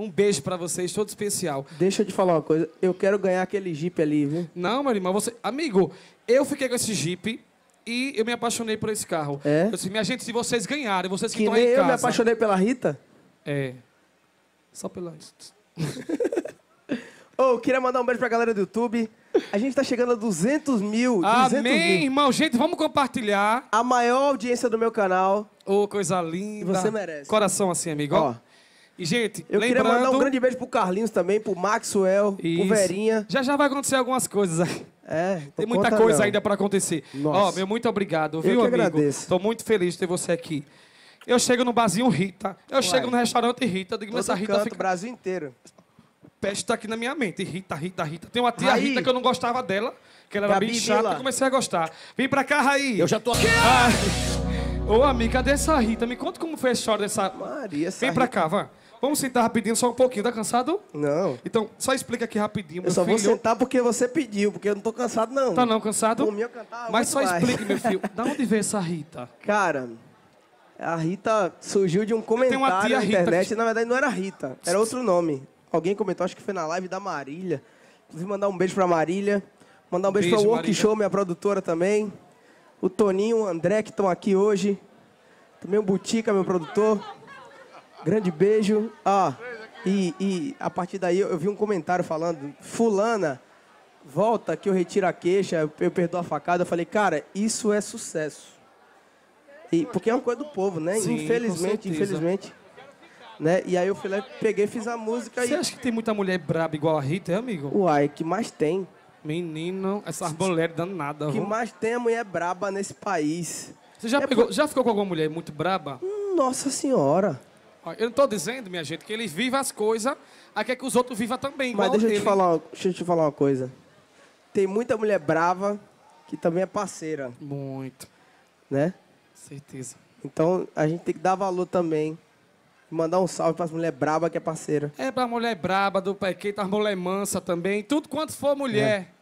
Um beijo pra vocês, todo especial. Deixa eu te falar uma coisa. Eu quero ganhar aquele Jeep ali, viu? Não, meu irmão, você. Amigo, eu fiquei com esse Jeep e eu me apaixonei por esse carro. É? Eu disse, minha gente, se vocês ganharem, vocês que, Que estão aí em eu casa. me apaixonei pela Rita. É. Só pela. Ô, eu queria mandar um beijo pra galera do YouTube. A gente tá chegando a 200 mil. 200 Amém, mil. irmão. Gente, vamos compartilhar. A maior audiência do meu canal. Ô, coisa linda. Você merece. Coração assim, amigo. Ó. Ó, E, gente, eu lembrando... queria mandar um grande beijo pro Carlinhos também, pro Maxwell, Isso. pro Verinha. Já já vai acontecer algumas coisas aí. É, Tem não muita coisa não. ainda pra acontecer. Nossa. Ó, meu muito obrigado, viu, que amigo? agradeço. Tô muito feliz de ter você aqui. Eu chego no barzinho Rita, eu chego no restaurante Rita, eu digo, mas Todo essa Rita canto, fica... Brasil inteiro. peste tá aqui na minha mente. Rita, Rita, Rita. Tem uma tia Raí. Rita que eu não gostava dela, que ela era Gabi bem chata, Vila. eu comecei a gostar. Vem pra cá, Raí. Eu já tô aqui. Ah. Ô, amiga, cadê essa Rita? Me conta como foi a história dessa... Maria, essa Vem pra Rita- cá, vá. Vamos sentar rapidinho, só um pouquinho. Tá cansado? Não. Então, só explica aqui rapidinho, Eu meu só vou filho. sentar porque você pediu, porque eu não tô cansado, não. Tá não, cansado? Por mim, eu cantava Mas só mais. explique, meu filho. Da onde veio essa Rita? Cara, a Rita surgiu de um uma comentário tia na Rita internet. que- Na verdade, não era Rita, era outro nome. Alguém comentou, acho que foi na live da Marília. Inclusive, mandar um beijo pra Marília. Mandar um beijo, Beijo, pra Work Marília. Show, minha produtora também. O Toninho, o André, que estão aqui hoje. Também o Butica, meu produtor. Grande beijo. Ah, e, e a partir daí eu, vi um comentário falando, fulana, volta que eu retiro a queixa, eu, perdoo a facada. Eu falei, cara, isso é sucesso. E, porque é uma coisa do povo, né? Sim, infelizmente, infelizmente. Né? E aí eu fui lá, peguei, fiz a música Você e... acha que tem muita mulher braba igual a Rita, é, amigo? Uai, que mais tem? Menino, essas mulheres danadas. O que viu? mais tem é mulher braba nesse país. Você já, é pegou- já ficou com alguma mulher muito braba? Nossa Senhora. Eu não tô dizendo, minha gente, que eles vivem as coisas, aí quer que os outros vivam também, Mas deixa eu, te ele. falar, deixa eu te falar uma coisa. Tem muita mulher brava que também é parceira, Muito, né? certeza. Então a gente tem que dar valor também. Mandar um salve para as mulheres brabas que é parceira. É pra mulher braba, do pé quente, as mulher mansa também, tudo quanto for mulher.